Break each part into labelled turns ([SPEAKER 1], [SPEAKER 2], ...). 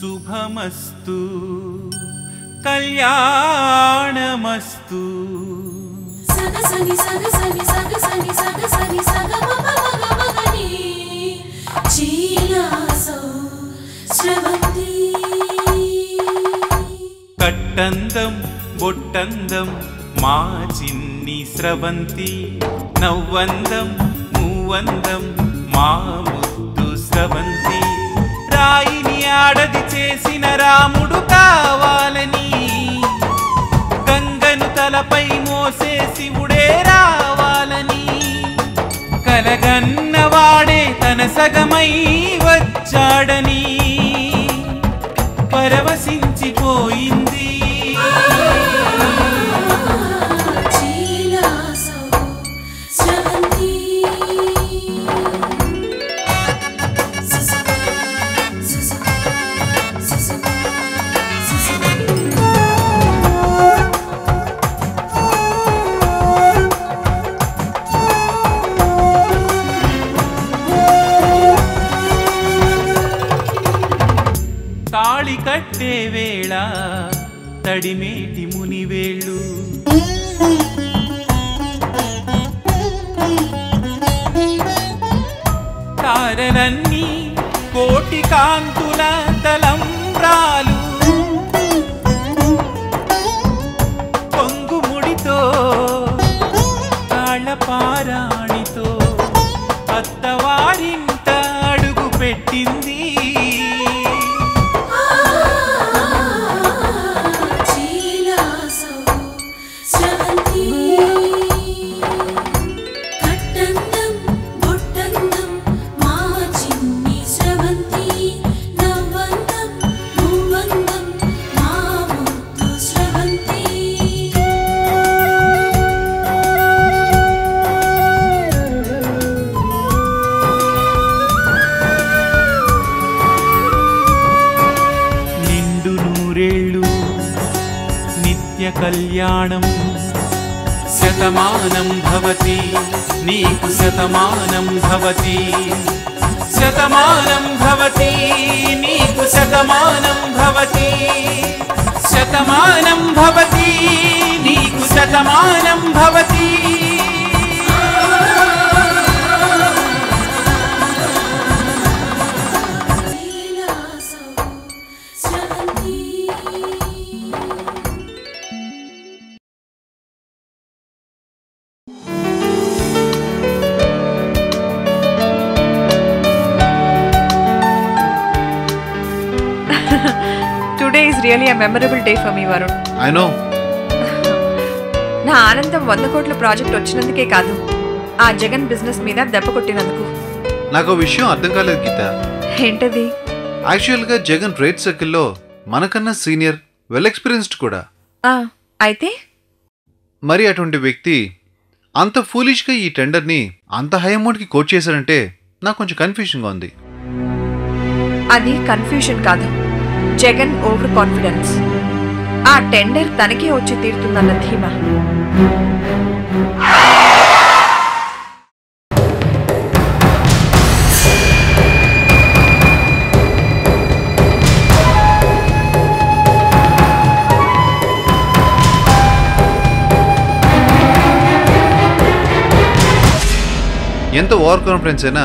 [SPEAKER 1] शुभमस्तु
[SPEAKER 2] कल्याणमस्तु। कट्टन्दं बोट्टन्दं मा चिन्नि स्रवन्ति। नवन्दं मूवन्दं मा భగవంతి. రాయిని ఆడది చేసిన రాముడు కావాలని. గంగను తలపై మోసే శివుడే రావాలని. కలగన్నవాడే తన సగమై వచ్చాడని. ಕಡಿಮೆ शतमानं भवति। नीकु शतमानं भवति। शतमानं भवति। नीकु
[SPEAKER 1] शतमानं भवति।
[SPEAKER 3] शतमानं भवति। Really a memorable day for me Varun
[SPEAKER 4] I know
[SPEAKER 3] నా ఆనందం వంద కోట్ల ప్రాజెక్ట్ వచ్చినందుకే కాదు ఆ జగన్ బిజినెస్ మీద దెబ్బ కొట్టినందుకు.
[SPEAKER 4] నాకు విషయం అర్థం కాలేదు గీత.
[SPEAKER 3] ఏంటది?
[SPEAKER 4] యాక్చువల్గా జగన్ రేట్ సర్కిల్లో మనకన్నా సీనియర్ వెల్ ఎక్స్పీరియన్స్డ్ కూడా.
[SPEAKER 3] ఆ, అయితే?
[SPEAKER 4] మరి అటువంటి వ్యక్తి అంత ఫూలిష్గా ఈ టెండర్ని అంత హై అమౌంట్కి కోట్ చేశారంటే నాకు కొంచెం కన్ఫ్యూషన్గా ఉంది.
[SPEAKER 3] అది కన్ఫ్యూషన్ కాదు. Jagan over confidence. ఆ టెండర్ తనకే వచ్చి తీరుతుందన్న ధీమా.
[SPEAKER 4] ఎంత ఓవర్ కాన్ఫిడెన్స్ అయినా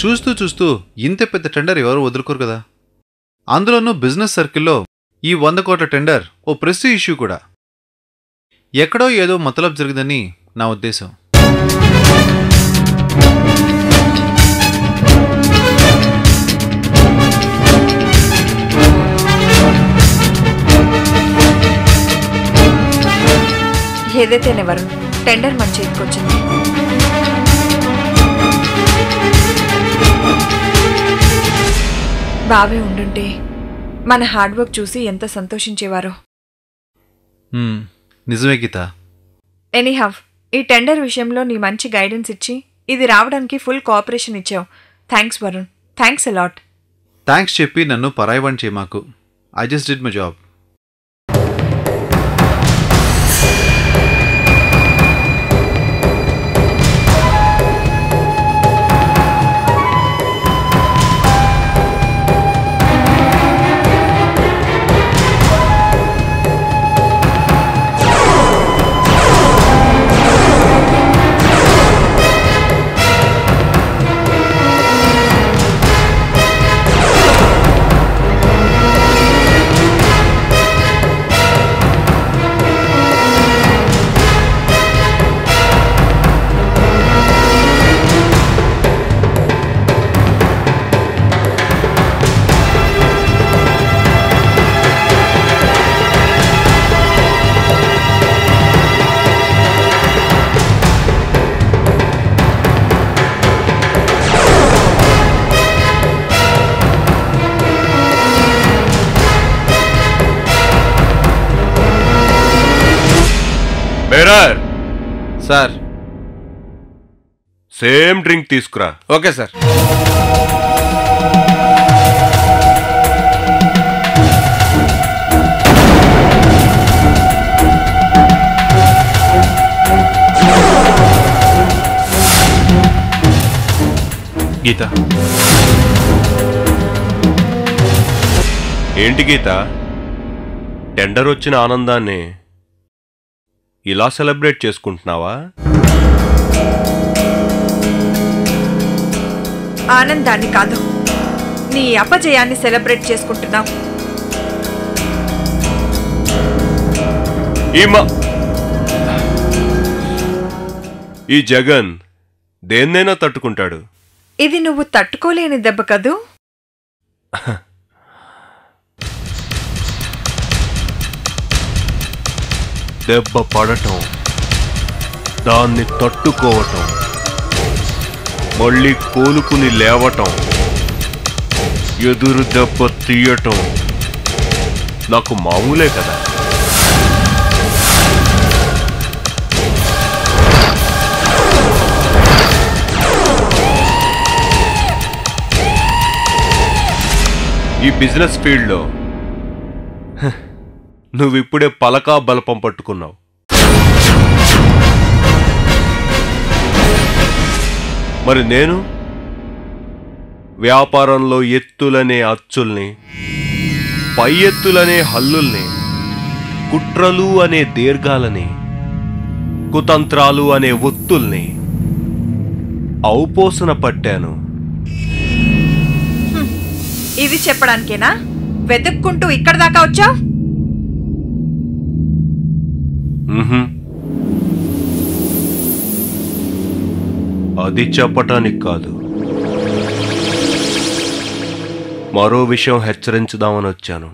[SPEAKER 4] చూస్తూ చూస్తూ ఇంత పెద్ద టెండర్ ఎవరు వదులుకోరు కదా. అందులోనూ బిజినెస్ సర్కిల్లో ఈ వంద కోట్ల టెండర్ ఓ ప్రెస్ ఇష్యూ కూడా. ఎక్కడో ఏదో మతలబ్ జరిగిందని నా ఉద్దేశం.
[SPEAKER 3] ఏదైతేనే వరుణ్ టెండర్ మన చేతికొచ్చింది. బావే ఉండుంటే మన హార్డ్ వర్క్ చూసి ఎంత సంతోషించేవారో.
[SPEAKER 4] నిజమే గీత.
[SPEAKER 3] ఎనీహవ్ ఈ టెండర్ విషయంలో నీ మంచి గైడెన్స్ ఇచ్చి ఇది రావడానికి ఫుల్ కోఆపరేషన్ ఇచ్చావు. Thanks Varun. Thanks a lot
[SPEAKER 4] thanks చెప్పి నన్ను పరాయవాణి చేయమాకు I just did my job. Sir
[SPEAKER 5] same drink తీసుకురా.
[SPEAKER 4] Okay sir
[SPEAKER 5] Geeta. ఏంటి గీత? టెండర్ వచ్చిన ఆనందాన్ని ఇలా సెలబ్రేట్ చేసుకుంటున్నావా?
[SPEAKER 3] ఆనందాన్ని కాదు నీ అపజయాన్ని సెలబ్రేట్ చేసుకుంటున్నావు.
[SPEAKER 5] ఈ జగన్ దేన్నైనా తట్టుకుంటాడు.
[SPEAKER 3] ఇది నువ్వు తట్టుకోలేని దెబ్బ కదూ?
[SPEAKER 5] దెబ్బ పడటం దాన్ని తట్టుకోవటం మళ్ళీ కోలుకుని లేవటం ఎదురు దెబ్బ తీయటం నాకు మామూలే కదా. ఈ బిజినెస్ ఫీల్డ్లో నువ్విప్పుడే పలకా బలపం పట్టుకున్నావు. మరి నేను వ్యాపారంలో ఎత్తులనే అచ్చుల్ని పై ఎత్తులనే హల్లుల్ని కుట్రలు అనే దీర్ఘాలని కుతంత్రాలు అనే ఒత్తుల్ని ఔపోసన పట్టాను.
[SPEAKER 3] ఇది చెప్పడానికేనా? వెతుక్కుంటూ ఇక్కడ దాకా వచ్చావు?
[SPEAKER 5] అది చెప్పటానికి కాదు. మరో విషయం హెచ్చరించుదామని వచ్చాను.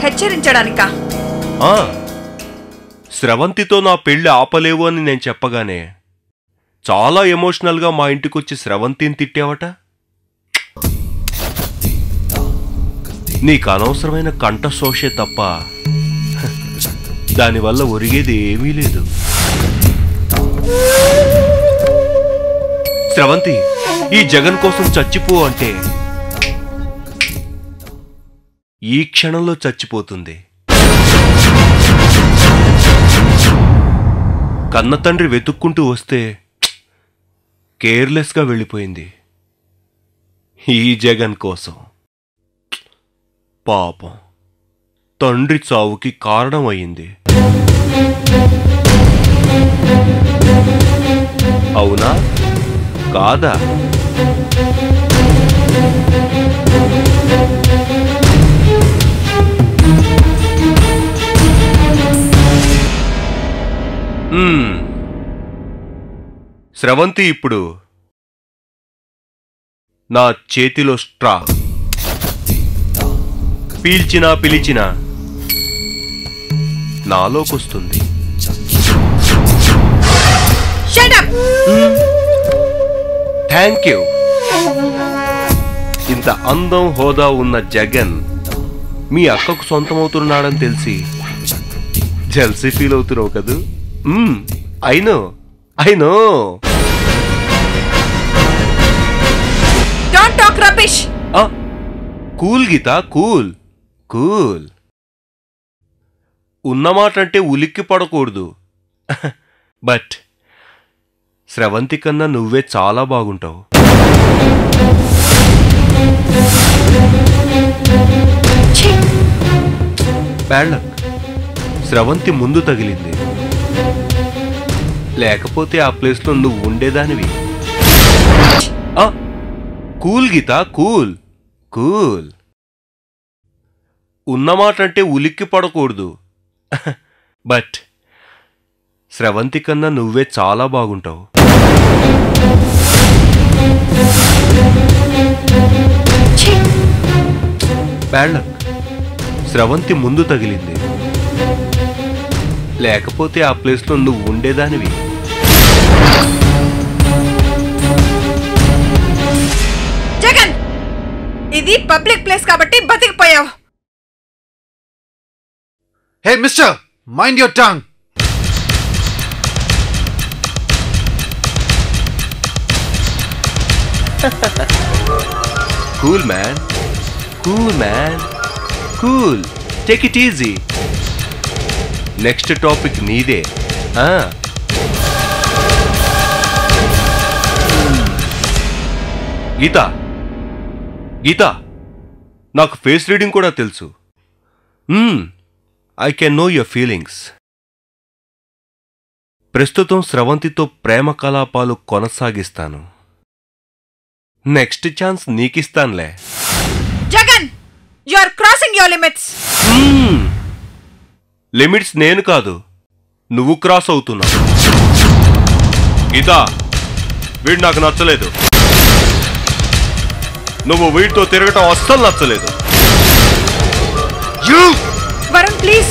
[SPEAKER 3] హెచ్చరించడానికా?
[SPEAKER 5] ఆ, స్రవంతితో నా పెళ్ళి ఆపలేవు అని నేను చెప్పగానే చాలా ఎమోషనల్గా మా ఇంటికొచ్చి స్రవంతిని తిట్టావట? నీకు అనవసరమైన కంఠశోషే తప్ప దానివల్ల ఒరిగేది ఏమీ లేదు. స్రవంతి ఈ జగన్ కోసం చచ్చిపో అంటే ఈ క్షణంలో చచ్చిపోతుంది. కన్న తండ్రి వెతుక్కుంటూ వస్తే కేర్లెస్గా వెళ్ళిపోయింది ఈ జగన్ కోసం. పాపం. తండ్రి చావుకి కారణమైంది. అవునా? కాదా? శ్రవంతి స్రవంతి ఇప్పుడు నా చేతిలో స్ట్రా. పీల్చినా పిలిచినా నాలోకొస్తుంది! థ్యాంక్ యూ ఇంత అందం హోదా ఉన్న జగన్ మీ అక్కకు సొంతమవుతున్నాడని తెలిసి జల్సీ ఫీల్ అవుతున్నావు కదూ? I know I know.
[SPEAKER 3] Don't talk rubbish!
[SPEAKER 5] Cool Geeta cool. Cool. ఉన్నమాట అంటే ఉలిక్కి పడకూడదు. బట్ స్రవంతి కన్నా నువ్వే చాలా బాగుంటావు.
[SPEAKER 3] ఛీ!
[SPEAKER 5] బ్యాడ్ లక్ స్రవంతి ముందు తగిలింది. లేకపోతే ఆ ప్లేస్లో నువ్వు ఉండేదానివి. Cool Geeta cool. కూల్. ఉన్నమాట అంటే ఉలిక్కి పడకూడదు. బట్ స్రవంతి కన్నా నువ్వే చాలా బాగుంటావు.
[SPEAKER 3] ఛీ!
[SPEAKER 5] బ్యాడ్ లక్ స్రవంతి ముందు తగిలింది. లేకపోతే ఆ ప్లేస్లో నువ్వు ఉండేదానివి.
[SPEAKER 3] జగన్! ఇది పబ్లిక్ ప్లేస్ కాబట్టి బతికిపోయావు.
[SPEAKER 4] Hey mister mind your tongue
[SPEAKER 5] cool man cool man cool take it easy next topic నీదే గీత గీత నాకు ఫేస్ రీడింగ్ కూడా తెలుసు I can know your feelings ప్రస్తుతం స్రవంతితో ప్రేమ కలాపాలు కొనసాగిస్తాను. Next chance నీకిస్తానులే.
[SPEAKER 3] Jagan you are crossing your limits.
[SPEAKER 5] Limits నేను కాదు నువ్వు క్రాస్ అవుతున్నావు. గీత వీడు నాకు నచ్చలేదు. నువ్వు వీడితో తిరగటం అస్సలు నచ్చలేదు. You!
[SPEAKER 3] Madam please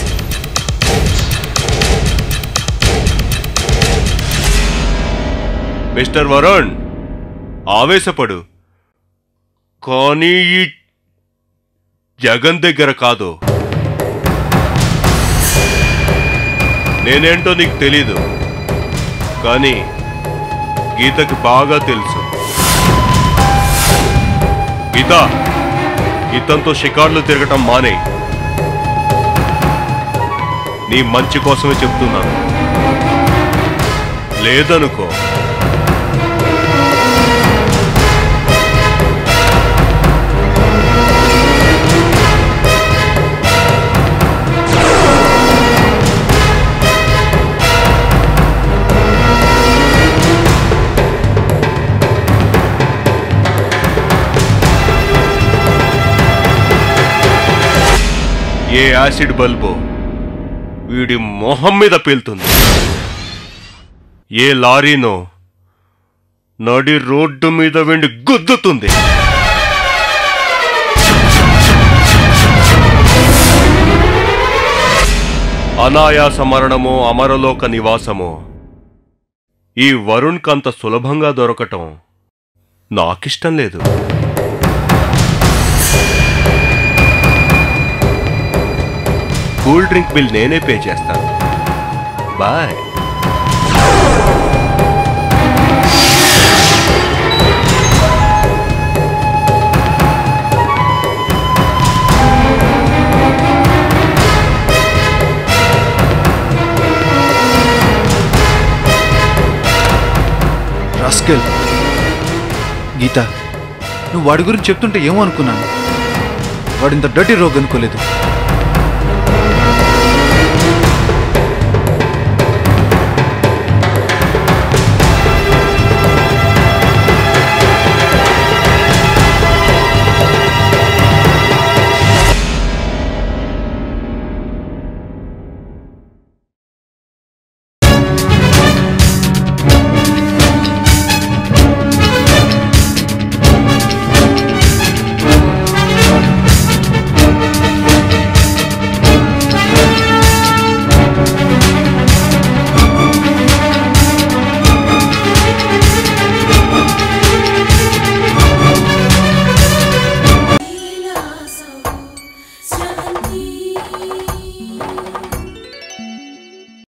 [SPEAKER 5] mister Varun ఆవేశపడు. కానీ ఈ జగన్ దగ్గర కాదు. నేనేంటో నీకు తెలీదు. కానీ గీతకి బాగా తెలుసు. గీత గీతంతో షికార్లు తిరగటం మానే నీ మంచి కోసమే చెప్తున్నాను. లేదనుకో. ఏ యాసిడ్ బల్బో వీడి మొహం మీద పేలుతుంది. ఏ లారీనో నడి రోడ్డు మీద వెండి గుద్దుతుంది. అనాయాస మరణమో అమరలోక నివాసమో ఈ వరుణ్ కంత సులభంగా దొరకటం నాకిష్టం లేదు. కూల్ డ్రింక్ బిల్ నేనే పే చేస్తాను. బాయ్.
[SPEAKER 4] రాస్కెల్ గీత నువ్వు వాడి గురించి చెప్తుంటే ఏమో అనుకున్నాను. వాడింత డర్టీ రోగ్ అనుకోలేదు.